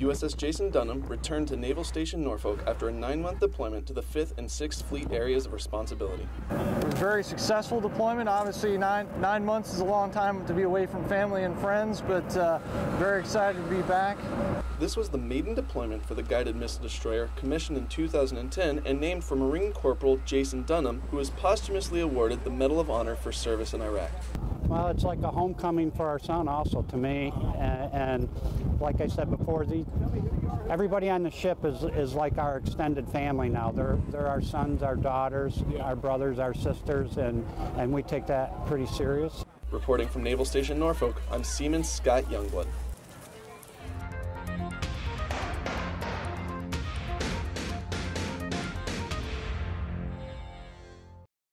USS Jason Dunham returned to Naval Station Norfolk after a nine month deployment to the 5th and 6th Fleet areas of responsibility. It was a very successful deployment. Obviously, nine, nine months is a long time to be away from family and friends, but uh, very excited to be back. This was the maiden deployment for the guided missile destroyer, commissioned in 2010 and named for Marine Corporal Jason Dunham, who was posthumously awarded the Medal of Honor for service in Iraq. Well, it's like a homecoming for our son, also to me. And, and like I said before, the, everybody on the ship is, is like our extended family now. They're, they're our sons, our daughters, our brothers, our sisters, and, and we take that pretty serious. Reporting from Naval Station Norfolk, I'm Seaman Scott Youngblood.